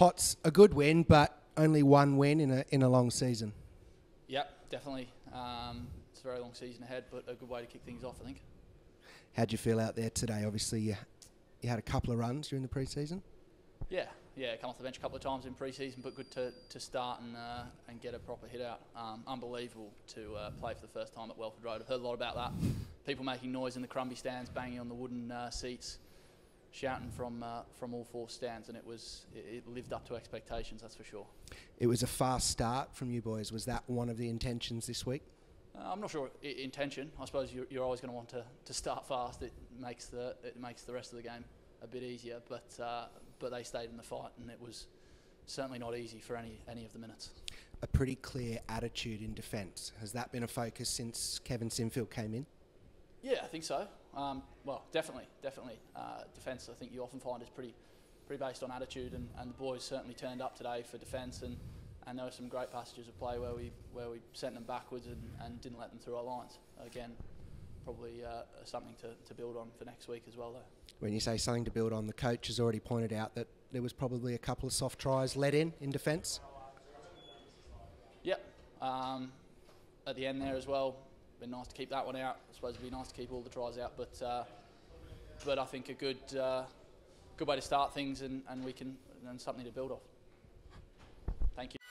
Potts, a good win, but only one win in a in a long season. Yep, definitely. Um, it's a very long season ahead, but a good way to kick things off, I think. How'd you feel out there today? Obviously, you, you had a couple of runs during the preseason. Yeah, yeah, come off the bench a couple of times in pre-season, but good to, to start and uh, and get a proper hit out. Um, unbelievable to uh, play for the first time at Welford Road. I've heard a lot about that. People making noise in the Crumbie stands, banging on the wooden uh, seats, shouting from uh, from all four stands, and it was it, it lived up to expectations. That's for sure. It was a fast start from you boys. Was that one of the intentions this week? Uh, I'm not sure I- intention. I suppose you're, you're always going to want to, to start fast. It makes the it makes the rest of the game a bit easier. But uh, but they stayed in the fight, and it was certainly not easy for any any of the minutes. A pretty clear attitude in defence. Has that been a focus since Kevin Sinfield came in? Yeah, I think so. Um, well, definitely, definitely. Uh, defence, I think you often find is pretty pretty based on attitude, and, and the boys certainly turned up today for defence, and, and there were some great passages of play where we where we sent them backwards and, and didn't let them through our lines. Again, probably uh, something to, to build on for next week as well, though. When you say something to build on, the coach has already pointed out that there was probably a couple of soft tries let in in defence. Yep. Um, at the end there as well, been nice to keep that one out. I suppose it'd be nice to keep all the tries out, but uh, but I think a good uh, good way to start things, and, and we can and something to build off. Thank you.